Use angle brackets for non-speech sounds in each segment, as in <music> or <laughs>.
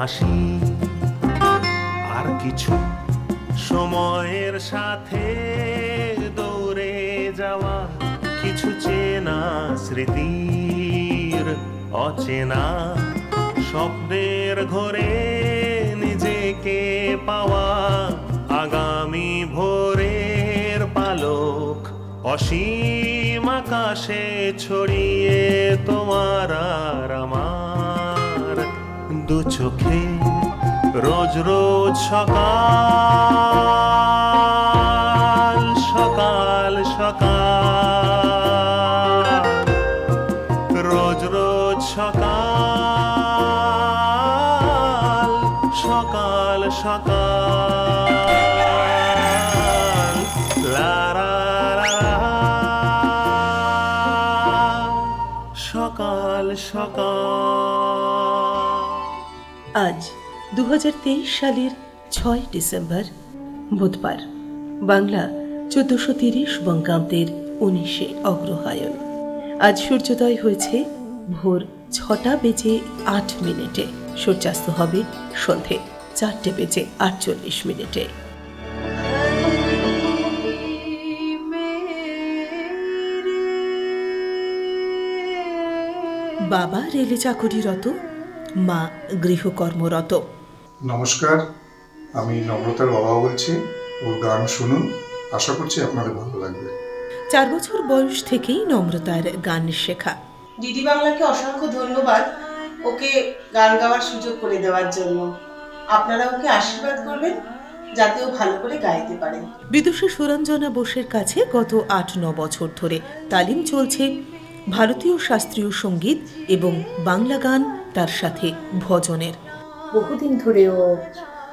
হাসি। আর কিছু সময়ের সাথে দৌড়ে যাওয়া কিছু চেনা স্মৃতির অচেনা স্বপ্নের ঘরে নিজেকে পাওয়া আগামী ভোরের পালক অসীম আকাশে ছড়িয়ে তোমার আর আমার। দু চোখে রোজ রোজ সকাল। সালের ছয় ডিসেম্বর, বুধবার, বাংলা চোদ্দশো তিরিশ বঙ্গাব্দের উনিশে অগ্রহায়ণ। আজ সূর্যোদয় হয়েছে ভোর ছটা বেজে আট মিনিটে। সূর্যাস্ত হবে সন্ধে চারটে বেজে আটচল্লিশ মিনিটে। বাবা রেলে চাকুরিরত মা গৃহকর্মরত। নমস্কার আমি নম্রতার বাবা বলছি। ওর গান শুনুন আশা করছি আপনাদের ভালো লাগবে। চার বছর বয়স থেকেই নম্রতার গান শেখা। ডিডি বাংলাকে অসংখ্য ধন্যবাদ ওকে গান গাওয়ার সুযোগ করে দেওয়ার জন্য। আপনারা ওকে আশীর্বাদ করবেন যাতে ও ভালো করে গাইতে পারে। বিদুষী সুরঞ্জনা বোসের কাছে গত আট ন বছর ধরে তালিম চলছে। ভারতীয় শাস্ত্রীয় সংগীত এবং বাংলা গান তার সাথে ভজনের। বহুদিন ধরেও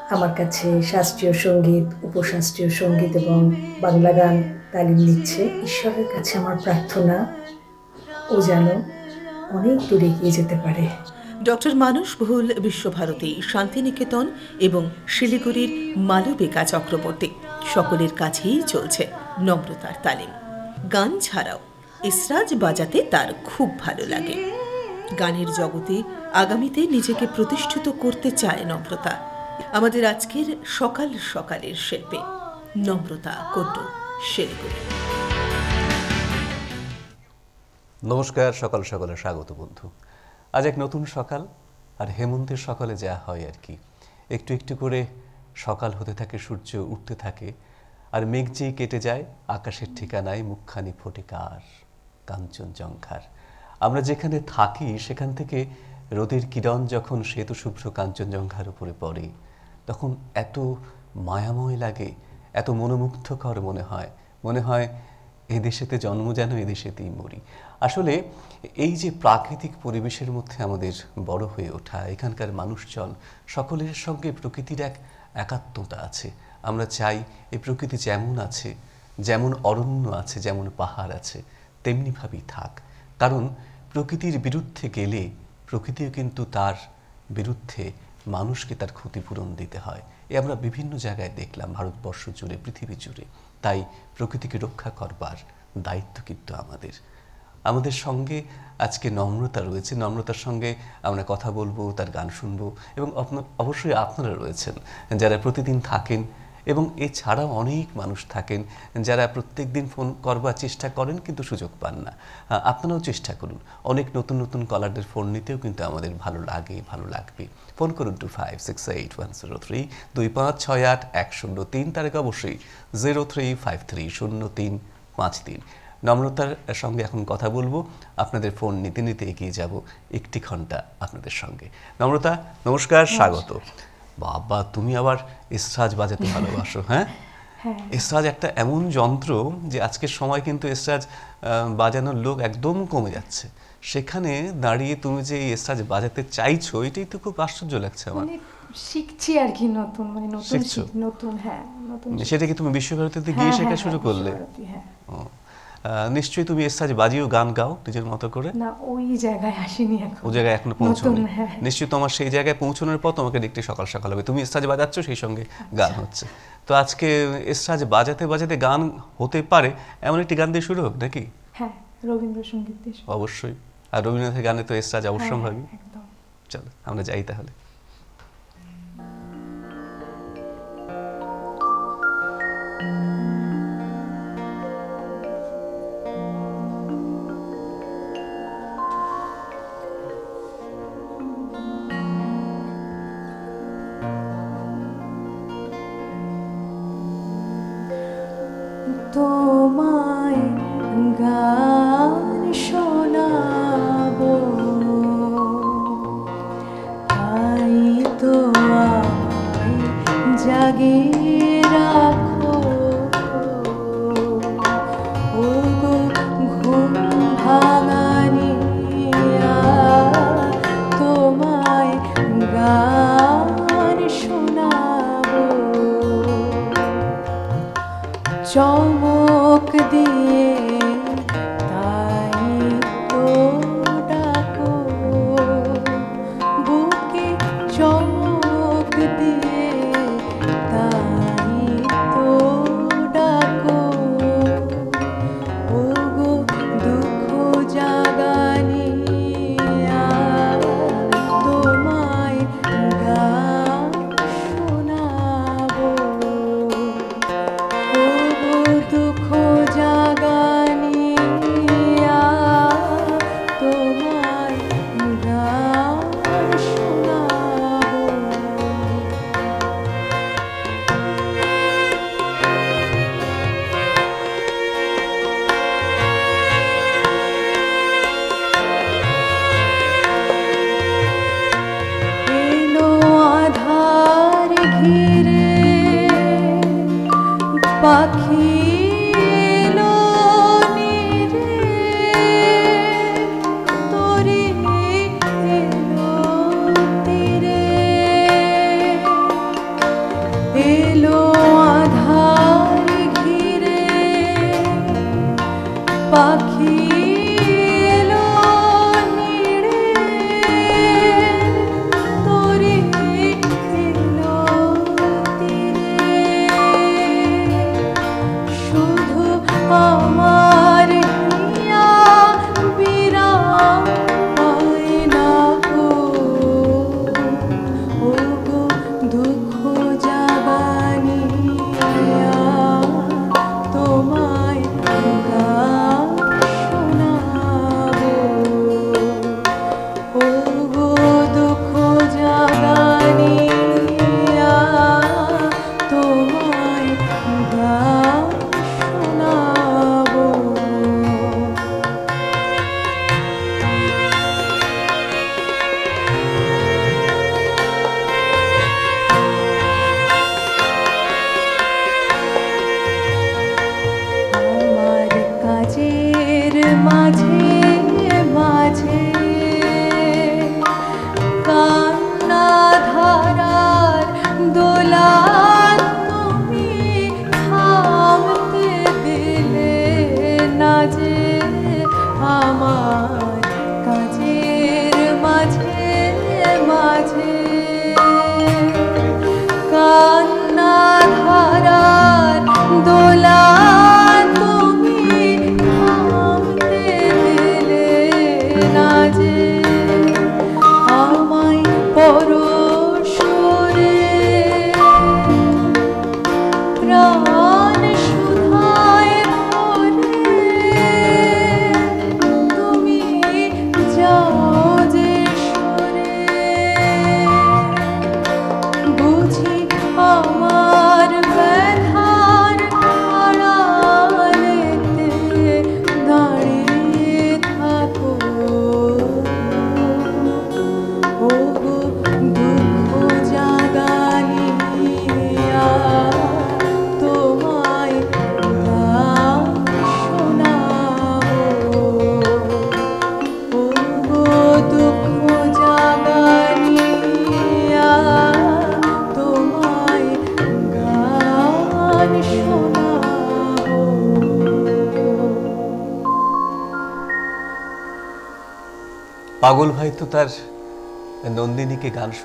আমার কাছে শাস্ত্রীয় সংগীত, উপশাস্ত্রীয় সংগীত এবং বাংলা গান, তালিম নিচ্ছে। ঈশ্বরের কাছে আমার প্রার্থনা, ও যেন অনেক দূরে এগিয়ে যেতে পারে। ডক্টর মানস বহুল, বিশ্বভারতী, শান্তিনিকেতন এবং শিলিগুড়ির মালবিকা চক্রবর্তী, সকলের কাছেই চলছে নম্রতার তালিম। গান ছাড়াও, ইসরাজ বাজাতে তার খুব ভালো লাগে। গানের জগতে আগামীতে নিজেকে প্রতিষ্ঠিত করতে চায় নম্রতা। আমাদের আজকের সকাল সকালের শিল্পী, নম্রতা কড্ডু শিলিগুড়ি। নমস্কার, সকাল সকালে স্বাগত বন্ধু। আজ এক নতুন সকাল, আর হেমন্তের সকালে যা হয় আর কি। একটু একটু করে সকাল হতে থাকে, সূর্য উঠতে থাকে, আর মেঘ যেই কেটে যায়, আকাশের ঠিকানায় মুখখানি ফটিকার কাঞ্চনজঙ্ঘার। আমরা যেখানে থাকি, সেখান থেকে রোদের কিরণ যখন শ্বেত শুভ্র কাঞ্চনজঙ্ঘার উপরে পড়ে, তখন এত মায়াময় লাগে, এত মনোমুগ্ধকর মনে হয় মনে হয় এই দেশেতে জন্ম যেন এই দেশেতেই মরি। আসলে এই যে প্রাকৃতিক পরিবেশের মধ্যে আমাদের বড় হয়ে ওঠা, এখানকার মানুষজন, সকলের সঙ্গে প্রকৃতির এক একাত্মতা আছে। আমরা চাই এই প্রকৃতি যেমন আছে, যেমন অরণ্য আছে, যেমন পাহাড় আছে, তেমনিভাবেই থাক। কারণ প্রকৃতির বিরুদ্ধে গেলে প্রকৃতিও কিন্তু তার বিরুদ্ধে মানুষকে তার ক্ষতিপূরণ দিতে হয়। এ আমরা বিভিন্ন জায়গায় দেখলাম, ভারতবর্ষ জুড়ে, পৃথিবী জুড়ে। তাই প্রকৃতিকে রক্ষা করবার দায়িত্ব কিন্তু আমাদের। আমাদের সঙ্গে আজকে নম্রতা রয়েছে। নম্রতার সঙ্গে আমরা কথা বলব, তার গান শুনব এবং অবশ্যই আপনারা রয়েছেন যারা প্রতিদিন থাকেন এবং এছাড়াও অনেক মানুষ থাকেন যারা প্রত্যেক দিন ফোন করবার চেষ্টা করেন কিন্তু সুযোগ পান না। আপনারাও চেষ্টা করুন। অনেক নতুন নতুন কলারদের ফোন নিতেও কিন্তু আমাদের ভালো লাগে ভালো লাগবে। ফোন করুন two five six eight one zero three দুই পাঁচ ছয় আট এক শূন্য তিন তারিখ অবশ্যই জিরো থ্রি ফাইভ থ্রি শূন্য তিন পাঁচ তিন। নম্রতার সঙ্গে এখন কথা বলব। আপনাদের ফোন নিতে নিতে এগিয়ে যাব একটি ঘণ্টা আপনাদের সঙ্গে। নম্রতা নমস্কার। স্বাগত। বাবা তুমি আবার এসরাজ বাজাতে <laughs> ভালোবাসো হ্যাঁ? এসরাজ একটা এমন যন্ত্র যে আজকের সময় কিন্তু এসরাজ বাজানোর লোক একদম কমে যাচ্ছে। সেখানে দাঁড়িয়ে তুমি যে এই এসরাজ বাজাতে চাইছো এটাই তো খুব আশ্চর্য লাগছে আমার। মানে শিখছি আর কি নতুন মানে নতুন? নতুন হ্যাঁ নতুন সেটা কি তুমি বিশ্বভারতীতে গিয়ে হ্যাঁ, শেখা হ্যাঁ, শুরু হ্যাঁ, করলে হ্যাঁ। নিশ্চয়ই তুমি এসরাজ বাজিও গান গাও নিজের মতো করে? না ওই জায়গায় আসিনি এখন। ও জায়গায় এখনও পৌঁছনি? হ্যাঁ। নিশ্চয়ই তোমার সেই জায়গায় পৌঁছানোর পর তোমাকে দেখতে সকাল সকাল হবে। তুমি এসরাজ বাজাচ্ছ সেই সঙ্গে গান হচ্ছে। তো আজকে এসরাজ বাজাতে বাজাতে গান হতে পারে এমন একটি গান দিয়ে শুরু হোক নাকি? হ্যাঁ রবীন্দ্রসঙ্গীত দিয়ে অবশ্যই। আর রবীন্দ্রনাথের গানে তো এসরাজ অবশ্যম্ভাবী হ্যাঁ, একদম। চলো আমরা যাই তাহলে। পাখি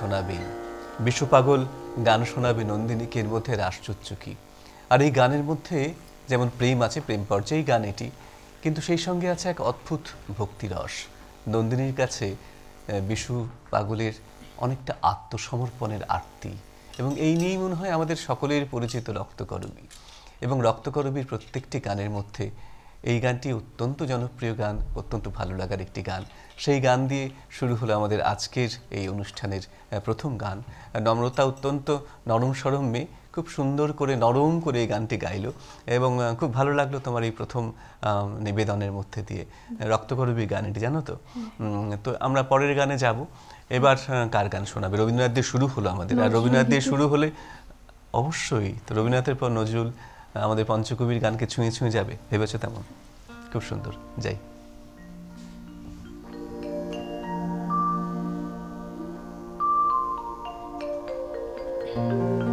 শোনাবি বিশু পাগল গান শোনাবি নন্দিনীকে মধ্যে রাসচুচ্চুকি। আর এই গানের মধ্যে যেমন প্রেম আছে, প্রেম পর্যায়েই গান এটি। কিন্তু সেই সঙ্গে আছে এক অদ্ভুত ভক্তিরস। নন্দিনীর কাছে বিশু পাগলের অনেকটা আত্মসমর্পণের আরতি। এবং এই নিয়েই মনে হয় আমাদের সকলের পরিচিত রক্তকরবী। এবং রক্তকরবীর প্রত্যেকটি গানের মধ্যে এই গানটি অত্যন্ত জনপ্রিয় গান, অত্যন্ত ভালো লাগার একটি গান। সেই গান দিয়ে শুরু হলো আমাদের আজকের এই অনুষ্ঠানের প্রথম গান। নম্রতা অত্যন্ত নরম সরম মেয়ে খুব সুন্দর করে নরম করে এই গানটি গাইল এবং খুব ভালো লাগল তোমার এই প্রথম নিবেদনের মধ্যে দিয়ে। রক্তকরবী গান এটি জানো তো? তো আমরা পরের গানে যাব। এবার কার গান শোনাবে? রবীন্দ্রনাথ দিয়ে শুরু হলো আমাদের। আর রবীন্দ্রনাথ দিয়ে শুরু হলে অবশ্যই তো রবীন্দ্রনাথের পর নজরুল আমাদের পঞ্চকবির গানকে ছুঁয়ে ছুঁয়ে যাবে ভেবেছো তেমন? খুব সুন্দর যাই। মনে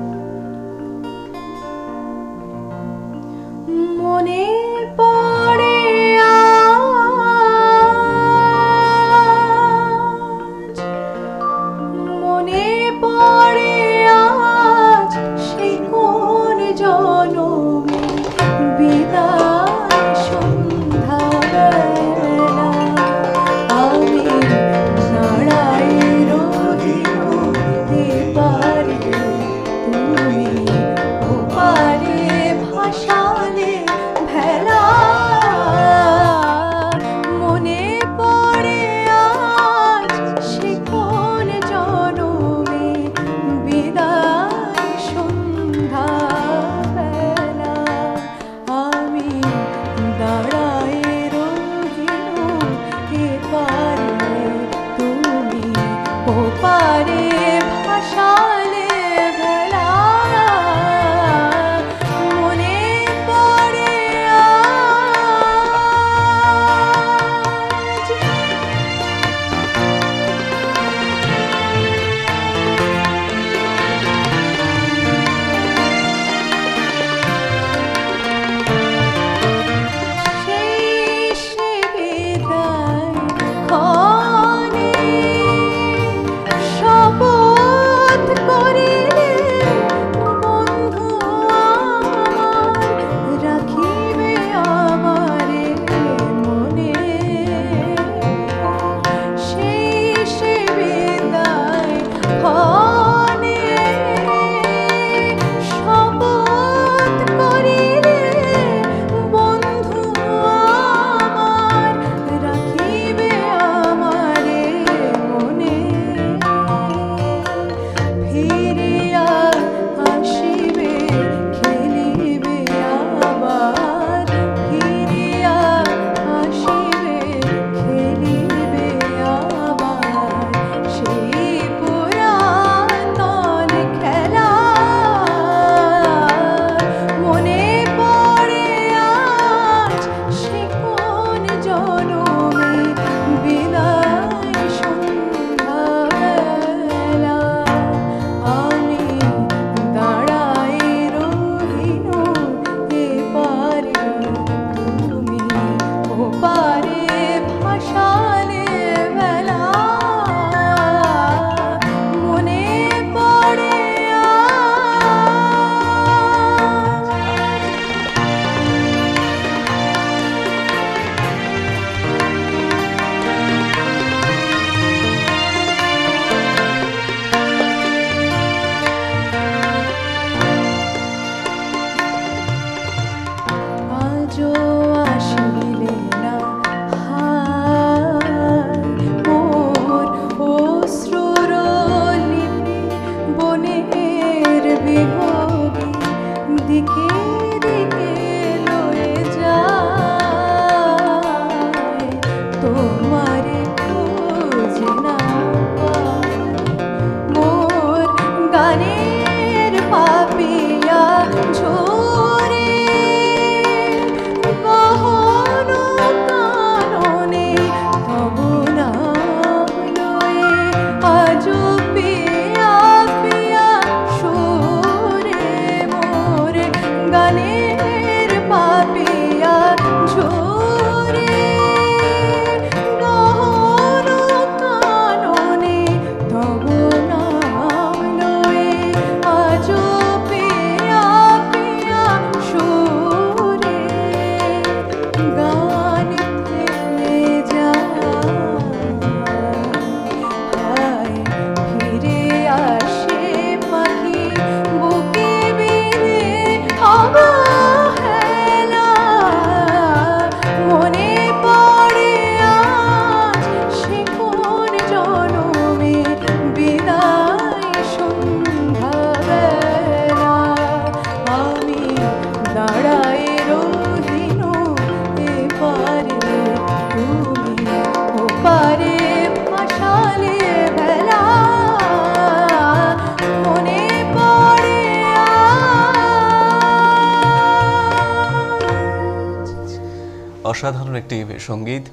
অসাধারণ একটি সংগীত।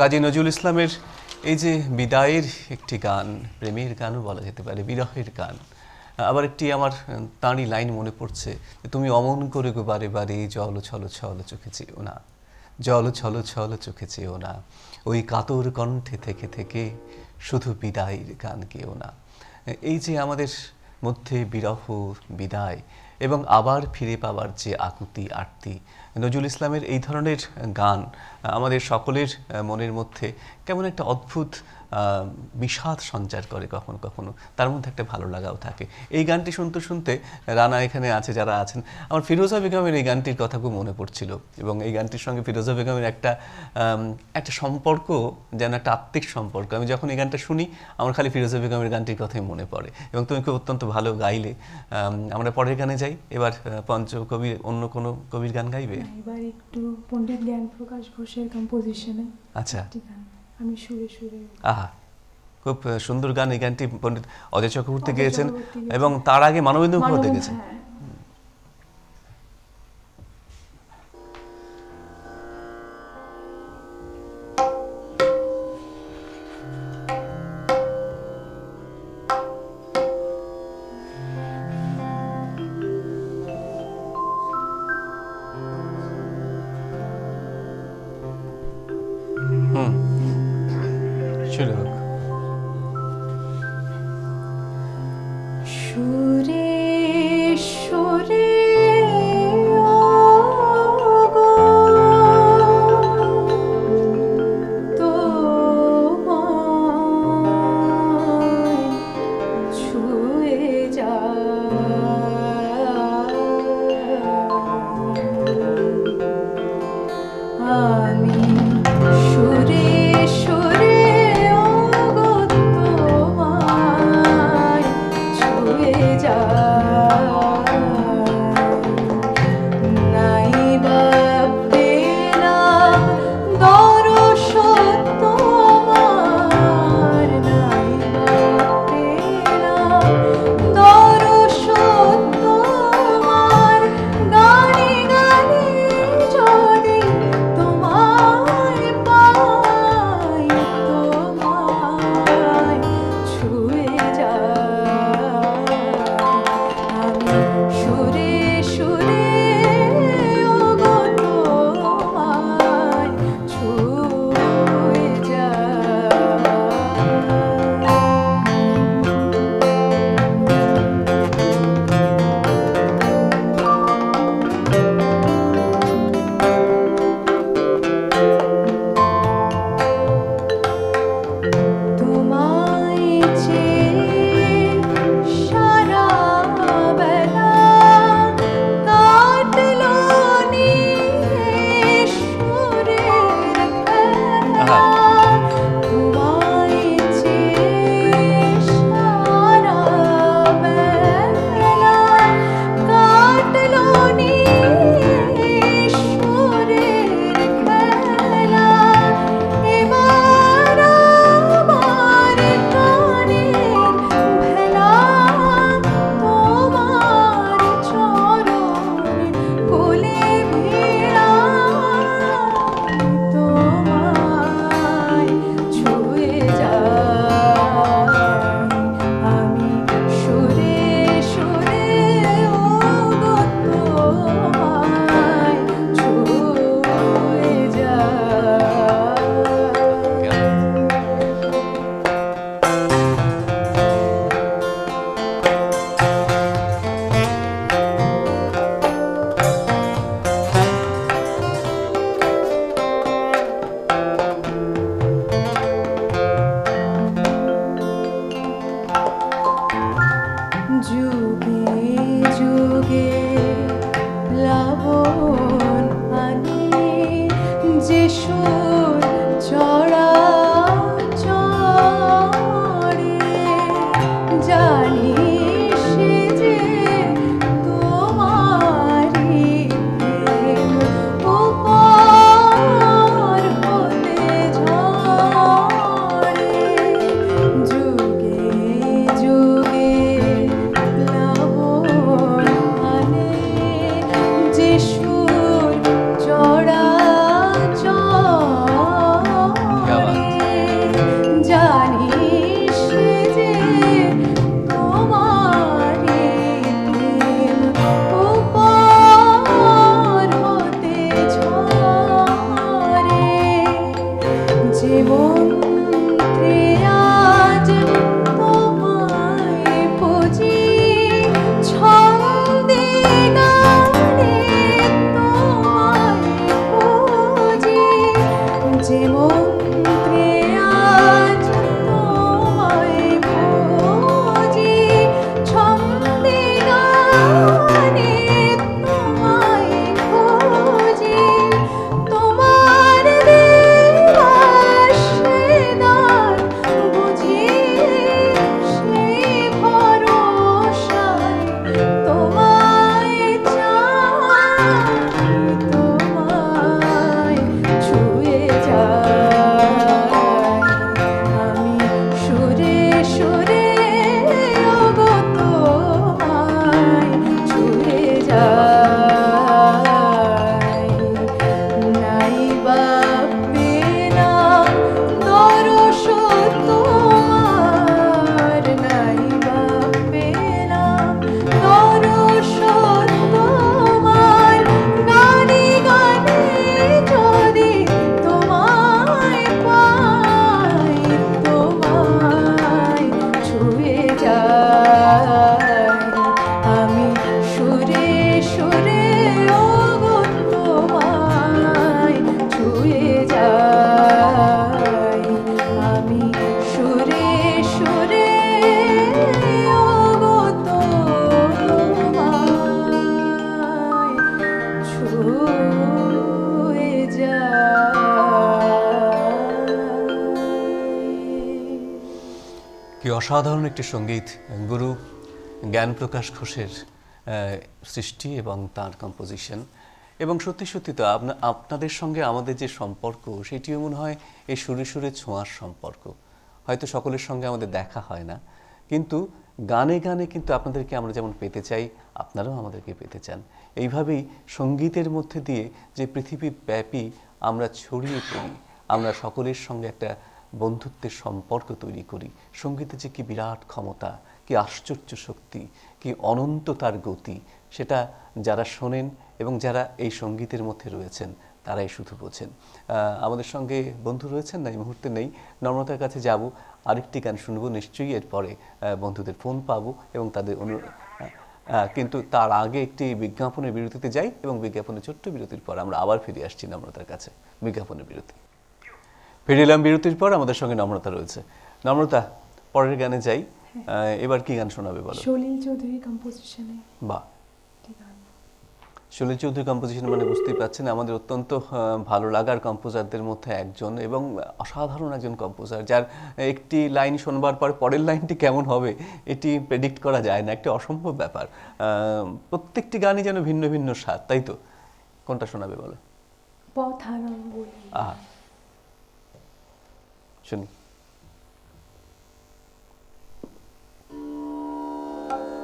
কাজী নজরুল ইসলামের এই যে বিদায়ের একটি গান, প্রেমের গানও বলা যেতে পারে, বিরহের গান। আবার একটি আমার তাঁরই লাইন মনে পড়ছে তুমি অমন করে গো বারে বারে, জল ছল ছল চোখে চেয়েও না, জল ছল ছল চোখে চেয়েও না, ওই কাতর কণ্ঠে থেকে থেকে শুধু বিদায়ের গান গেও না। এই যে আমাদের মধ্যে বিরহ, বিদায় এবং আবার ফিরে পাওয়ার যে আকুতি, আরতি নজরুল ইসলামের এই ধরনের গান আমাদের সকলের মনের মধ্যে কেমন একটা অদ্ভুত বিষাদ সঞ্চার করে কখনো কখনো। তার মধ্যে একটা ভালো লাগাও থাকে। এই গানটি শুনতে শুনতে রানা এখানে আছে যারা আছেন। আমার ফিরোজা বেগমের এই গানটির কথা খুব মনে পড়ছিল এবং এই গানটির সঙ্গে ফিরোজা বেগমের একটা একটা সম্পর্ক যেন একটা আত্মিক সম্পর্ক। আমি যখন এই গানটা শুনি আমার খালি ফিরোজা বেগমের গানটির কথাই মনে পড়ে। এবং তুমি খুব অত্যন্ত ভালো গাইলে। আমরা পরের গানে যাই। এবার আহ, পঞ্চকবির অন্য কোনো কবির গান গাইবে? এবার একটু পণ্ডিত জ্ঞান প্রকাশ ঘোষের কম্পোজিশনে আচ্ছা। আমি সুরে সুরে আহা খুব সুন্দর গান এই গানটি পণ্ডিত অজয় চক্রবর্তী গেয়েছেন এবং তার আগে মানবেন্দ্র মুখোপাধ্যায় গেছেন সুরে অসাধারণ একটি সংগীত, গুরু জ্ঞানপ্রকাশ ঘোষের সৃষ্টি এবং তার কম্পোজিশন এবং সত্যি সত্যি তো আপনা- আপনাদের সঙ্গে আমাদের যে সম্পর্ক, সেটিও মনে হয় এই সুরে সুরে ছোঁয়ার সম্পর্ক। হয়তো সকলের সঙ্গে আমাদের দেখা হয় না। কিন্তু গানে গানে কিন্তু আপনাদেরকে আমরা যেমন পেতে চাই, আপনারাও আমাদেরকে পেতে চান। এইভাবেই সঙ্গীতের মধ্যে দিয়ে যে পৃথিবী ব্যাপী আমরা ছড়িয়ে পড়ি, আমরা সকলের সঙ্গে একটা বন্ধুত্বের সম্পর্ক তৈরি করি। সঙ্গীতে যে কি বিরাট ক্ষমতা, কি আশ্চর্য শক্তি, কি অনন্ত তার গতি, সেটা যারা শোনেন এবং যারা এই সঙ্গীতের মধ্যে রয়েছেন, তারাই শুধু বোঝেন। আমাদের সঙ্গে বন্ধু রয়েছেন না, এই মুহূর্তে নেই। নম্রতার কাছে যাব, আরেকটি গান শুনব, নিশ্চয়ই এরপরে বন্ধুদের ফোন পাবো এবং তাদের অনু কিন্তু তার আগে একটি বিজ্ঞাপনের বিরতিতে যাই এবং বিজ্ঞাপনের ছোট্ট বিরতির পর আমরা আবার ফিরে আসছি নম্রতার কাছে। বিজ্ঞাপনের বিরতি। ফিরে এলাম বিরতির পর আমাদের সঙ্গে নম্রতা রয়েছে। নম্রতা পরের গানে যাই। এবার কি গান শোনাবে বলো? সলিল চৌধুরী কম্পোজিশনে বা সলিল চৌধুরী কম্পোজিশন মানে বুঝতেই পারছেন আমাদের অত্যন্ত ভালো লাগার কম্পোজারদের মধ্যে একজন এবং অসাধারণ একজন কম্পোজার যার একটি লাইন শোনবার পর পরের লাইনটি কেমন হবে এটি প্রেডিক্ট করা যায় না একটি অসম্ভব ব্যাপার। প্রত্যেকটি গানই যেন ভিন্ন ভিন্ন স্বাদ তাই তো? কোনটা শোনাবে বলো? পথ আহা। শুনি আহ,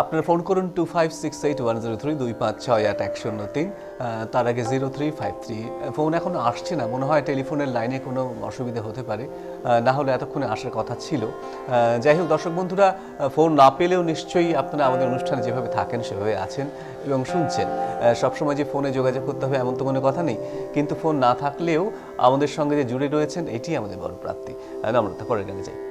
আপনারা ফোন করুন two five six eight one zero three দুই পাঁচ ছয় আট এক শূন্য তিন। তার আগে zero three five three phone এখনও আসছে না মনে হয় টেলিফোনের লাইনে কোনো অসুবিধা হতে পারে। না হলে এতক্ষণে আসার কথা ছিল। যাই হোক দর্শক বন্ধুরা ফোন না পেলেও নিশ্চয়ই আপনারা আমাদের অনুষ্ঠানে যেভাবে থাকেন সেভাবে আছেন এবং শুনছেন। সবসময় যে ফোনে যোগাযোগ করতে হবে এমন তো কোনো কথা নেই। কিন্তু ফোন না থাকলেও আমাদের সঙ্গে যে জুড়ে রয়েছেন এটি আমাদের বড় প্রাপ্তি। আহ, নম্রতা পরের গানে যাই।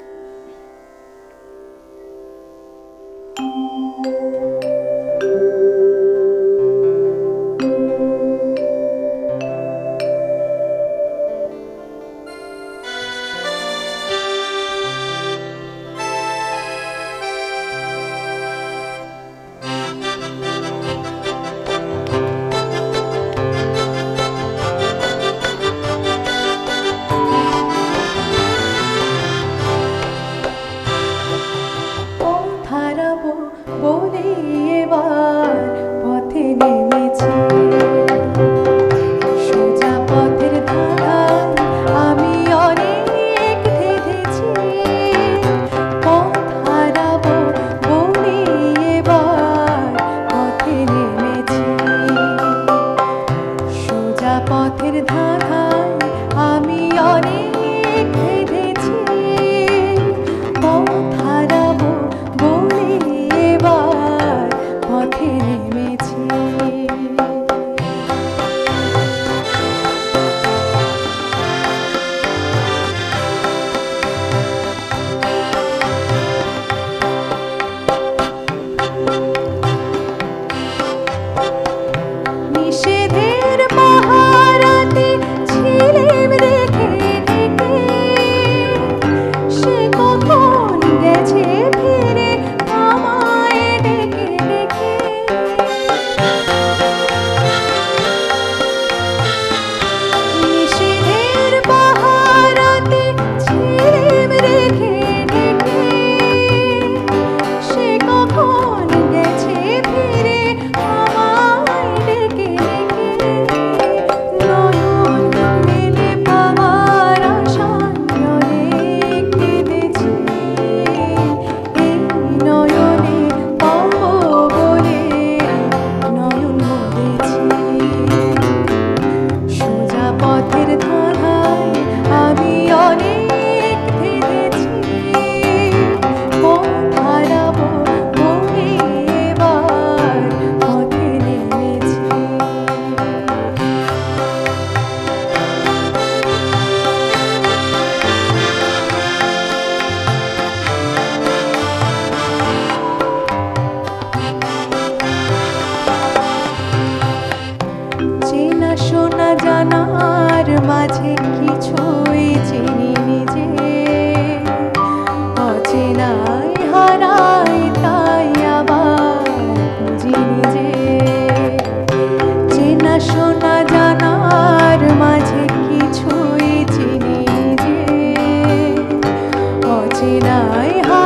হাসি নাই হা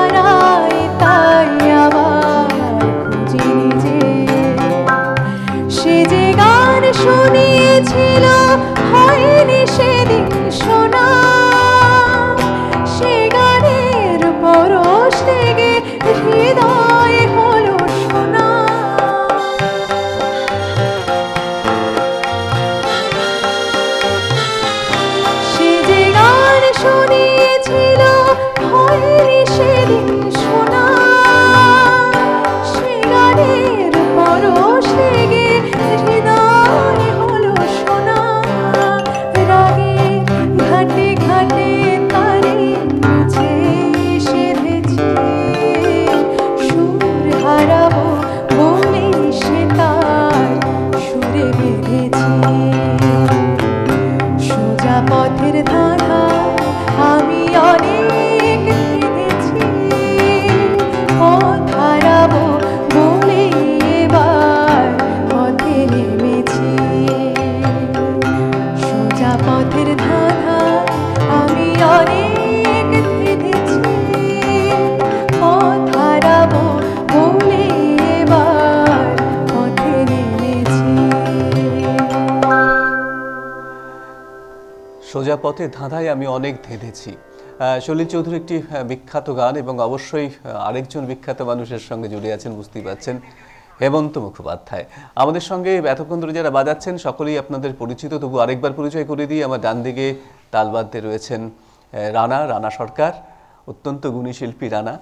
সোজা পথে ধাঁধায় আমি অনেক ধেঁধেছি। সলিল চৌধুরী একটি বিখ্যাত গান এবং অবশ্যই আরেকজন বিখ্যাত মানুষের সঙ্গে জুড়ে আছেন, বুঝতেই পারছেন, হেমন্ত মুখোপাধ্যায়। আমাদের সঙ্গে এতক্ষণ ধরে যারা বাজাচ্ছেন, সকলেই আপনাদের পরিচিত, তবু আরেকবার পরিচয় করে দিই, আমার ডান দিকে তালবাদ্যে রয়েছেন রানা রানা সরকার, অত্যন্ত গুণী শিল্পী রানা।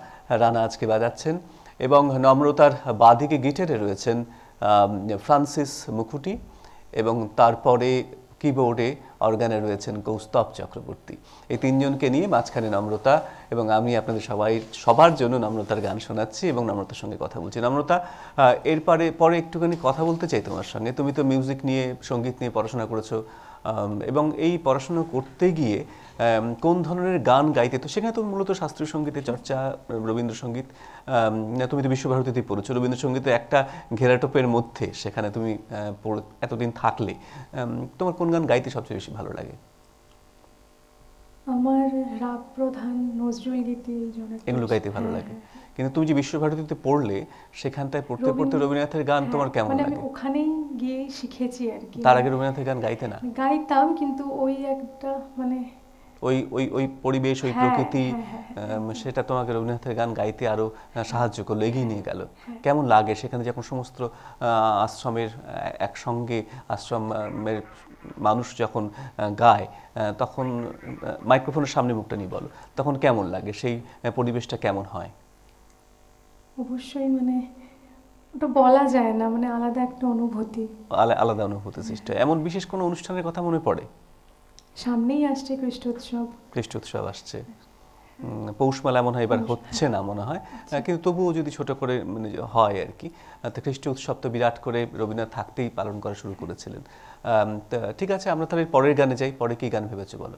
রানা আজকে বাজাচ্ছেন এবং নম্রতার বাদিকে গিটারে রয়েছেন ফ্রান্সিস মুকুটি এবং তারপরে কিবোর্ডে অর্গানে রয়েছেন কৌস্তব চক্রবর্তী। এই তিনজনকে নিয়ে মাঝখানে নম্রতা এবং আমি আপনাদের সবাই, সবার জন্য নম্রতার গান শোনাচ্ছি এবং নম্রতার সঙ্গে কথা বলছি। নম্রতা এরপরে, পরে একটুখানি কথা বলতে চাই তোমার সঙ্গে। তুমি তো মিউজিক নিয়ে, সংগীত নিয়ে পড়াশোনা করেছ এবং এই পড়াশোনা করতে গিয়ে কোন ধরনের গান গাইতে? তো সেখানে তো মূলত শাস্ত্রীয় সঙ্গীতের চর্চা রবীন্দ্রসঙ্গীত তুমি তো বিশ্বভারতীতে পড়েছো। রবীন্দ্রসঙ্গীতের একটা ঘেরাটোপের মধ্যে সেখানে তুমি এতদিন থাকলে তোমার কোন গান গাইতে সবচেয়ে বেশি ভালো লাগে? আমার রাগ প্রধান নজরুল গীতি এগুলো গাইতে ভালো লাগে। কিন্তু তুমি যে বিশ্বভারতীতে পড়লে সেখানটায় পড়তে পড়তে রবীন্দ্রনাথের গান হ্যাঁ, তোমার কেমন লাগে মানে লাগে? ওখানেই গিয়ে শিখেছি আর কি। তার আগে রবীন্দ্রনাথের গান গাইতে না? গাইতাম কিন্তু ওই একটা মানে ওই ওই ওই পরিবেশ ওই হ্যাঁ, প্রকৃতি হ্যাঁ, হ্যাঁ, সেটা তোমাকে রবীন্দ্রনাথের গান গাইতে আরও সাহায্য করল এগিয়ে নিয়ে গেল। কেমন লাগে সেখানে যখন সমস্ত আশ্রমের একসঙ্গে আশ্রমের মানুষ যখন গায় তখন মাইক্রোফোনের সামনে মুখটা নিয়ে বলো তখন কেমন লাগে? সেই পরিবেশটা কেমন হয়? অবশ্যই মানে ওটা বলা যায় না মানে আলাদা একটা অনুভূতি। আলাদা অনুভূতি সৃষ্টি হয়। এমন বিশেষ কোনো অনুষ্ঠানের কথা মনে পড়ে? সামনেই আসছে কৃষ্ণ উৎসব। কৃষ্ণ উৎসব আসছে। পৌষ মেলা মনে হয় এবার হচ্ছে না মনে হয়। আহ, কিন্তু তবুও যদি ছোট করে মানে হয় আর কি তো খ্রিস্ট উৎসব তো বিরাট করে রবীন্দ্রনাথ থাকতেই পালন করা শুরু করেছিলেন। ঠিক আছে আমরা তাহলে পরের গানে যাই। পরে কি গান ভেবেছো বলো?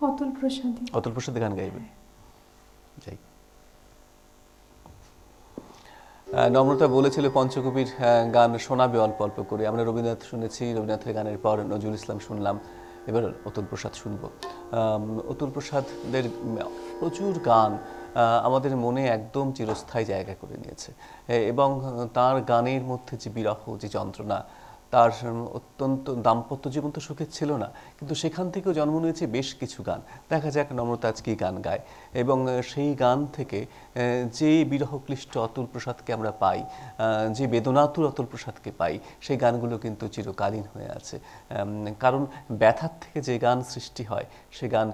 অতুল প্রসাদী। অতুল প্রসাদ গান গাইবে। যাই। নম্রতা বলেছিল পঞ্চকবির গান শোনাবে অল্প অল্প করে। আমরা রবীন্দ্রনাথ শুনেছি রবীন্দ্রনাথের গানের পর নজরুল ইসলাম শুনলাম। এবার অতুল প্রসাদ শুনব। অতুল প্রসাদদের প্রচুর গান আমাদের মনে একদম চিরস্থায়ী জায়গা করে নিয়েছে। এবং তার গানের মধ্যে যে বিরহ, যে যন্ত্রণা তার অত্যন্ত দাম্পত্য জীবন তো সুখের ছিল না কিন্তু সেখান থেকেও জন্ম নিয়েছে বেশ কিছু গান। দেখা যাক নম্রতা আজ কি গান গায়। এবং সেই গান থেকে যে বিরহ ক্লিষ্ট অতুল প্রসাদকে আমরা পাই যে বেদনাতুর অতুল প্রসাদকে পাই সেই গানগুলো কিন্তু চিরকালীন হয়ে আছে। কারণ ব্যথার থেকে যে গান সৃষ্টি হয় সে গান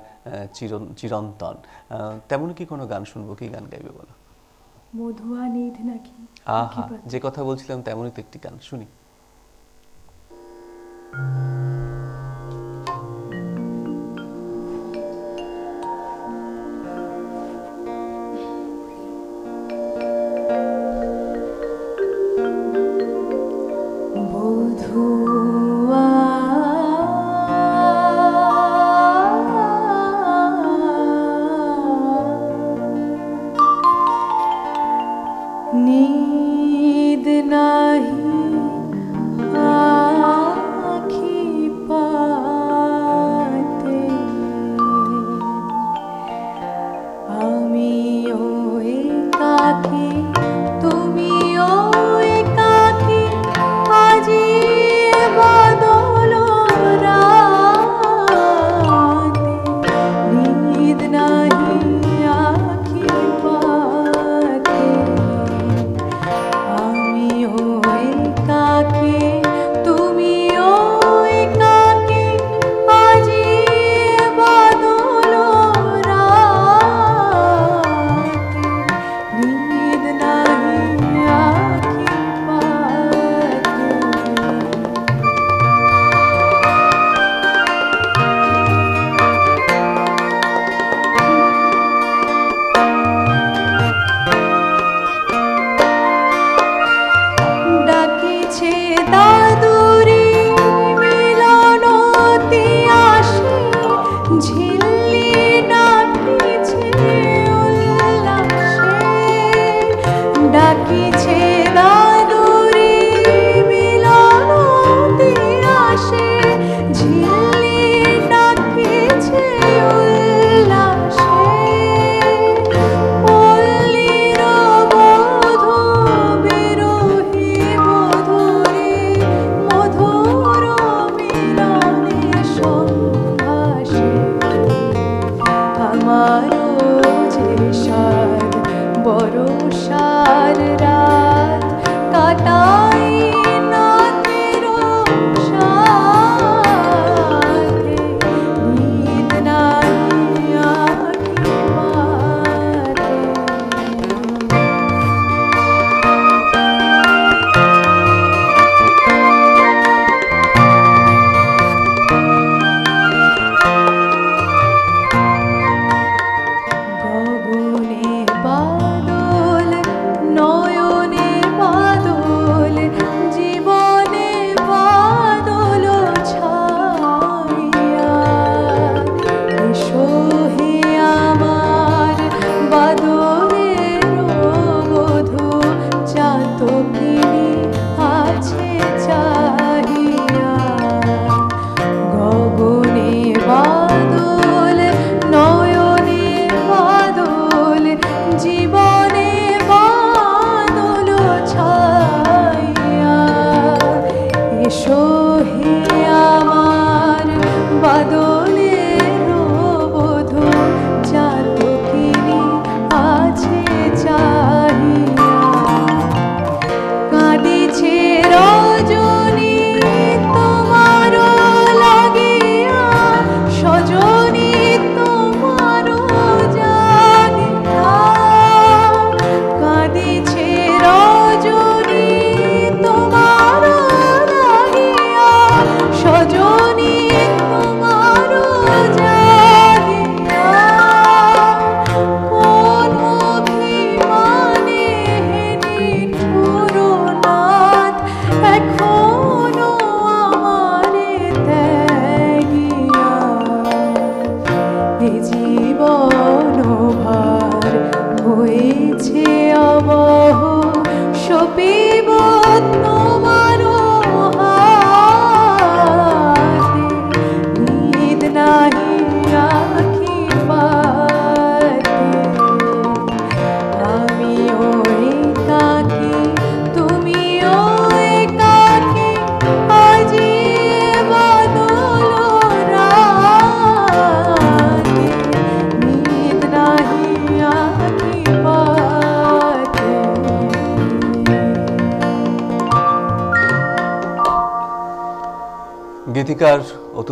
চির চিরন্তন। তেমন কি কোনো গান শুনব? কি গান গাইবে বলো? মধুয়া নিধ নাকি? আহা যে কথা বলছিলাম তেমনই তো একটি গান। শুনি। なるほど。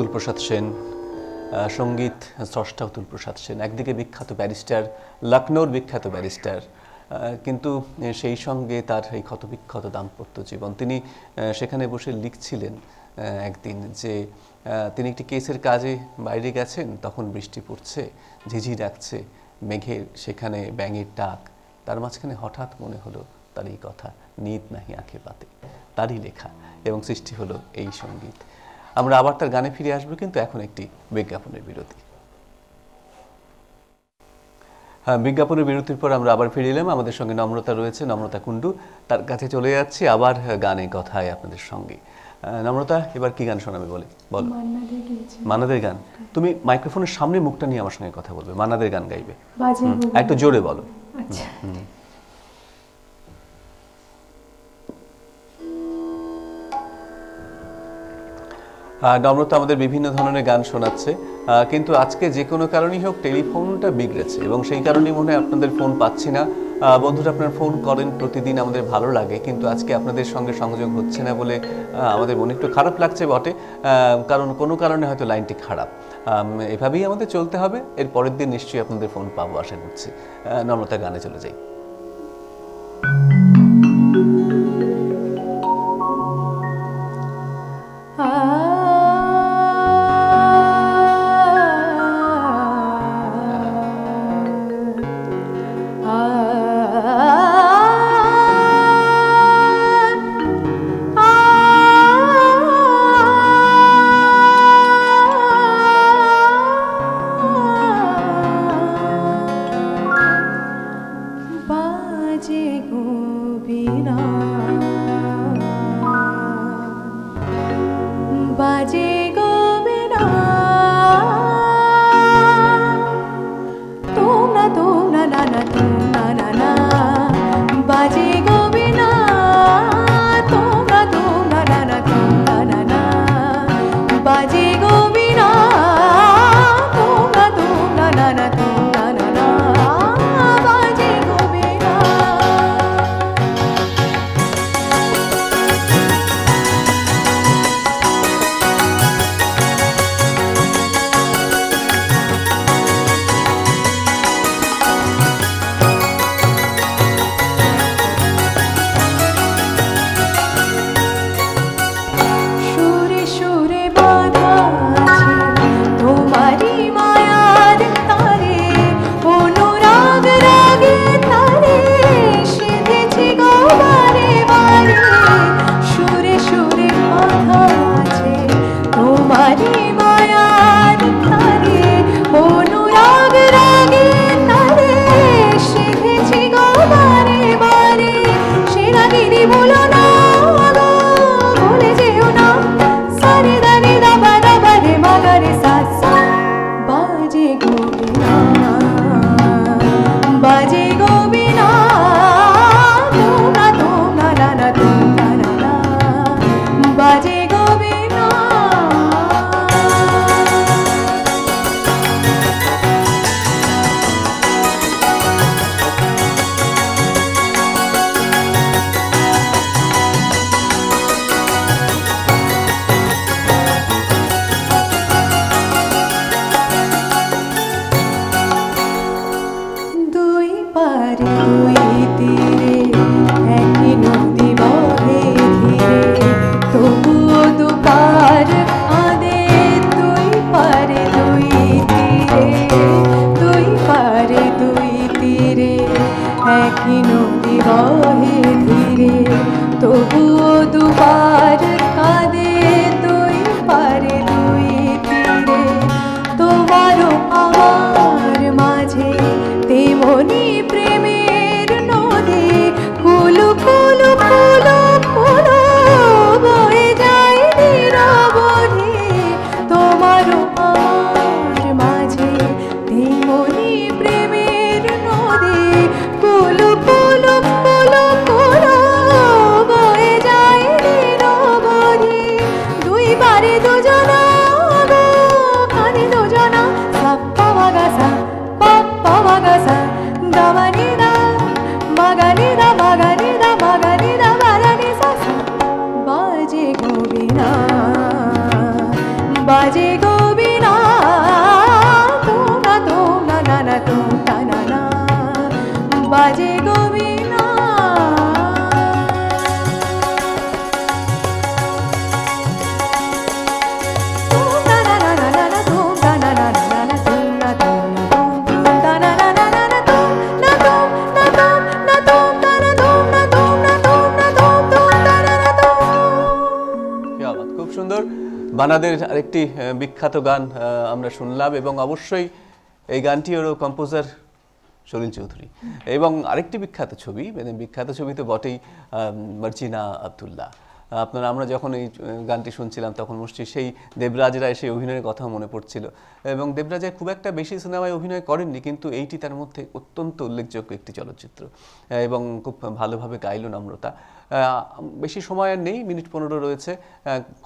অতুল প্রসাদ সেন সংগীত স্রষ্টা অতুল প্রসাদ সেন, একদিকে বিখ্যাত ব্যারিস্টার, লখনৌর বিখ্যাত ব্যারিস্টার কিন্তু সেই সঙ্গে তার এই ক্ষতবিক্ষত দাম্পত্য জীবন। তিনি সেখানে বসে লিখছিলেন একদিন যে তিনি একটি কেসের কাজে বাইরে গেছেন, তখন বৃষ্টি পড়ছে, ঝিঝি ডাকছে, মেঘের সেখানে ব্যাঙের ডাক। তার মাঝখানে হঠাৎ মনে হলো তার এই কথা, নিত নাহি আঁখে পাতে। তারই লেখা এবং সৃষ্টি হলো এই সংগীত। আমরা আবার তার গানে ফিরে আসব কিন্তু এখন একটি বিজ্ঞাপনের বিরতি। হ্যাঁ বিজ্ঞাপনের বিরতির পর আমরা আবার ফিরে এলাম। আমাদের সঙ্গে নম্রতা রয়েছে নম্রতা কুণ্ডু। তার কাছে চলে যাচ্ছি আবার গানে কথায় আপনাদের সঙ্গে। আহ, নম্রতা এবার কি গান শোনাবে বলে? বলো। মানাদের গান? তুমি মাইক্রোফোনের সামনে মুখটা নিয়ে আমার সঙ্গে কথা বলবে। মানাদের গান গাইবে। একটু জোরে বলো। আচ্ছা। নম্রতা আমাদের বিভিন্ন ধরনের গান শোনাচ্ছে কিন্তু আজকে যে কোনো কারণেই হোক টেলিফোনটা বিগড়েছে এবং সেই কারণেই মনে হয় আপনাদের ফোন পাচ্ছি না। বন্ধুরা, আপনার ফোন করেন, প্রতিদিন আমাদের ভালো লাগে, কিন্তু আজকে আপনাদের সঙ্গে সংযোগ হচ্ছে না বলে আমাদের মনে একটু খারাপ লাগছে বটে কারণ কোনো কারণে হয়তো লাইনটি খারাপ। এভাবেই আমাদের চলতে হবে, এর পরের দিন নিশ্চয়ই আপনাদের ফোন পাবো, আশা করছি। নম্রতা গানে চলে যাই। আরেকটি বিখ্যাত গান আমরা শুনলাম এবং অবশ্যই এই গানটি ওরও কম্পোজার সলিল চৌধুরী। এবং আরেকটি বিখ্যাত ছবি মানে বিখ্যাত ছবি তো বটেই মার্জিনা আবদুল্লাহ। আপনারা, আমরা যখন এই গানটি শুনছিলাম তখন নিশ্চয়ই সেই দেবরাজ রায় সেই অভিনয়ের কথা মনে পড়ছিল। এবং দেবরাজ রায় খুব একটা বেশি সিনেমায় অভিনয় করেননি, কিন্তু এইটি তার মধ্যে অত্যন্ত উল্লেখযোগ্য একটি চলচ্চিত্র এবং খুব ভালোভাবে গাইল নম্রতা। বেশি সময় আর নেই মিনিট পনেরো রয়েছে।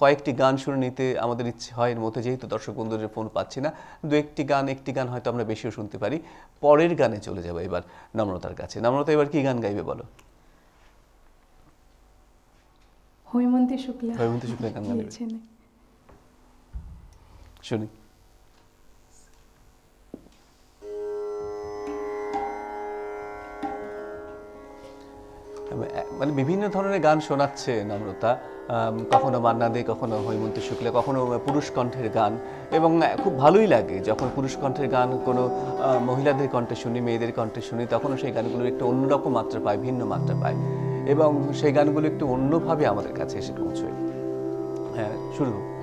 কয়েকটি গান শুনে নিতে আমাদের ইচ্ছে হয় এর মধ্যে যেহেতু দর্শক বন্ধুদের ফোন পাচ্ছি না দু একটি গান একটি গান হয়তো আমরা বেশিও শুনতে পারি। পরের গানে চলে যাব এবার নম্রতার কাছে। নম্রতা এবার কি গান গাইবে বলো? হৈমন্তী শুক্লা। হৈমন্তী শুক্লা গান গাইবে। শুনি। মানে বিভিন্ন ধরনের গান শোনাচ্ছে নম্রতা। কখনো মান্না দে, কখনো হৈমন্তী শুক্লা, কখনো পুরুষ কণ্ঠের গান। এবং খুব ভালোই লাগে যখন পুরুষ কণ্ঠের গান কোনো মহিলাদের কণ্ঠে শুনি, মেয়েদের কণ্ঠে শুনি, তখনও সেই গানগুলোর একটু অন্যরকম মাত্রা পায়, ভিন্ন মাত্রা পায়। এবং সেই গানগুলো একটু অন্যভাবে আমাদের কাছে এসে পৌঁছয়। হ্যাঁ শুরু হোক।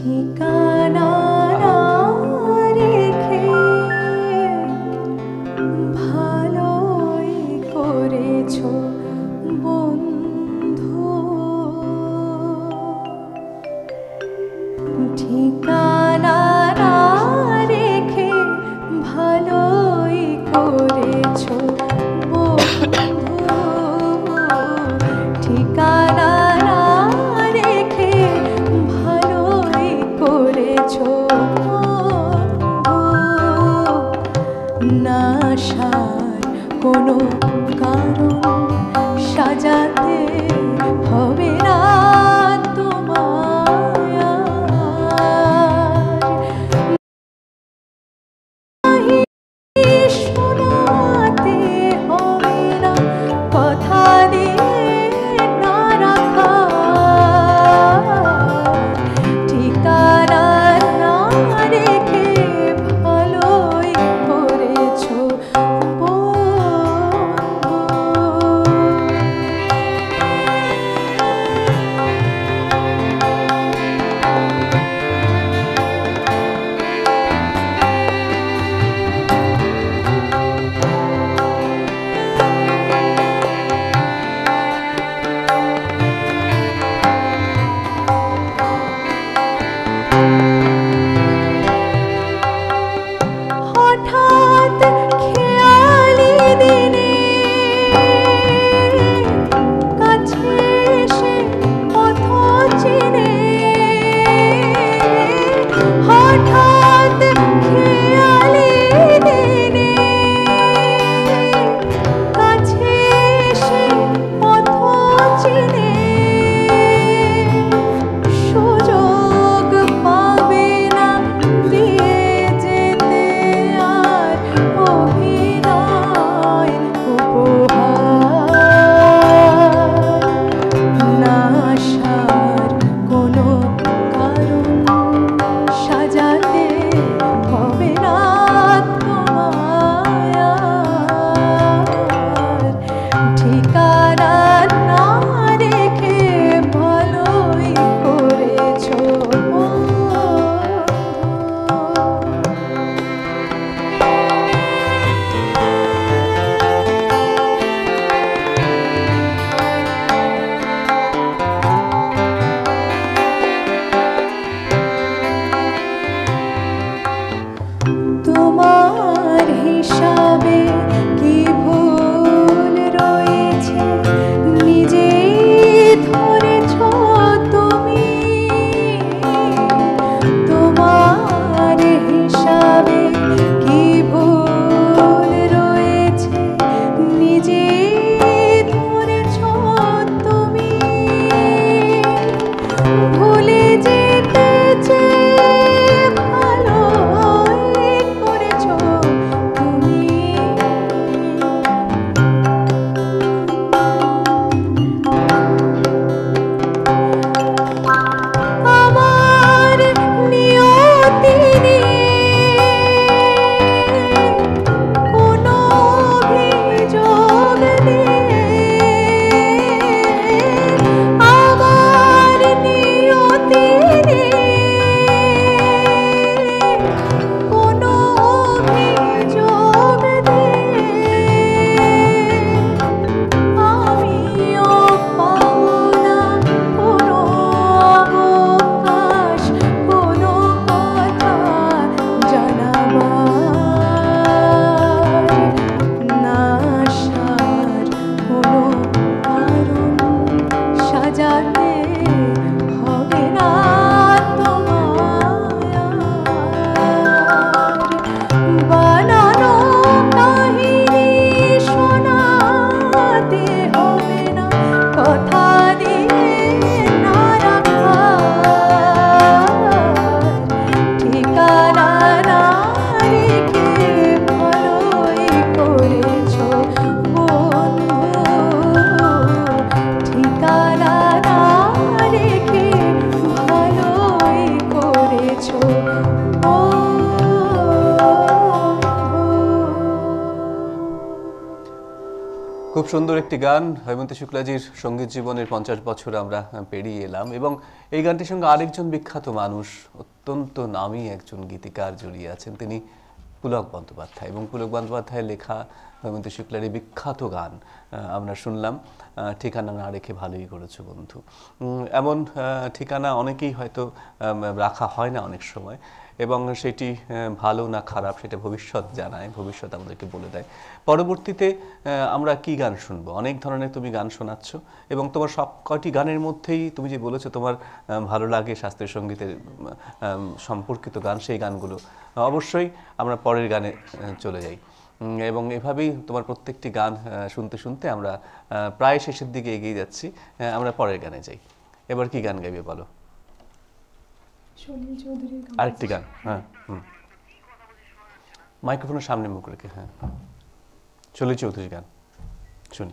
ठीका গান হেমন্ত শুক্লাজির সংগীত জীবনের পঞ্চাশ বছর আমরা পেরিয়ে এলাম এবং এই গানটির সঙ্গে আরেকজন বিখ্যাত মানুষ, অত্যন্ত নামী একজন গীতিকার জড়িয়ে আছেন, তিনি পুলক বন্দ্যোপাধ্যায়। এবং পুলক বন্দ্যোপাধ্যায়ের লেখা হেমন্ত শুক্লার এই বিখ্যাত গান আমরা শুনলাম ঠিকানা না রেখে ভালোই করেছ বন্ধু। এমন ঠিকানা অনেকেই হয়তো রাখা হয় না অনেক সময়। এবং সেটি ভালো না খারাপ সেটা ভবিষ্যৎ জানায়, ভবিষ্যৎ আমাদেরকে বলে দেয়। পরবর্তীতে আমরা কি গান শুনব? অনেক ধরনের তুমি গান শোনাচ্ছ এবং তোমার সব কয়টি গানের মধ্যেই তুমি যে বলেছ তোমার ভালো লাগে শাস্ত্রীয় সঙ্গীতের সম্পর্কিত গান, সেই গানগুলো। অবশ্যই আমরা পরের গানে চলে যাই। এবং এভাবেই তোমার প্রত্যেকটি গান শুনতে শুনতে আমরা প্রায় শেষের দিকে এগিয়ে যাচ্ছি। আমরা পরের গানে যাই। এবার কি গান গাইবে বলো? আরেকটি গান হ্যাঁ হুম। মাইক্রোফোনের সামনে মুখ রেখে হ্যাঁ। চলি চৌধুরী গান শুনি।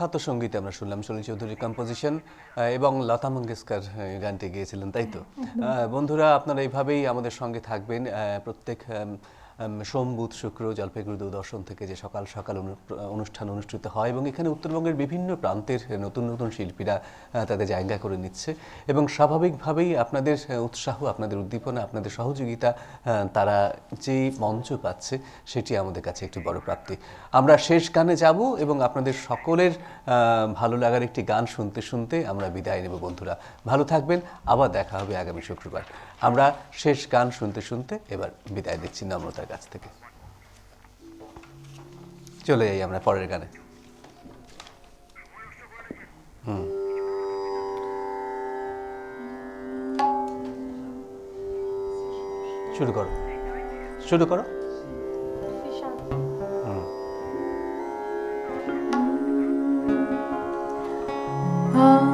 বিখ্যাত সঙ্গীতে আমরা শুনলাম সলিল চৌধুরীর কম্পোজিশন এবং লতা মঙ্গেশকর গানটি গিয়েছিলেন তাই তো? বন্ধুরা আপনারা এইভাবেই আমাদের সঙ্গে থাকবেন প্রত্যেক সোম, বুধ, শুক্র, জলপাইগুড়ি দূরদর্শন থেকে যে সকাল সকাল অনু- অনুষ্ঠান অনুষ্ঠিত হয় এবং এখানে উত্তরবঙ্গের বিভিন্ন প্রান্তের নতুন নতুন শিল্পীরা তাদের জায়গা করে নিচ্ছে এবং স্বাভাবিকভাবেই আপনাদের উৎসাহ, আপনাদের উদ্দীপনা, আপনাদের সহযোগিতা তারা যে মঞ্চ পাচ্ছে সেটি আমাদের কাছে একটি বড় প্রাপ্তি। আমরা শেষ গানে যাব এবং আপনাদের সকলের ভালো লাগার একটি গান শুনতে শুনতে আমরা বিদায় নেব বন্ধুরা। ভালো থাকবেন, আবার দেখা হবে আগামী শুক্রবার। আমরা শেষ গান শুনতে শুনতে এবার বিদায় দিচ্ছি নম্রতার কাছ থেকে। চলে যাই আমরা পরের গানে। হুম। শুরু করো। শুরু করো। হুম।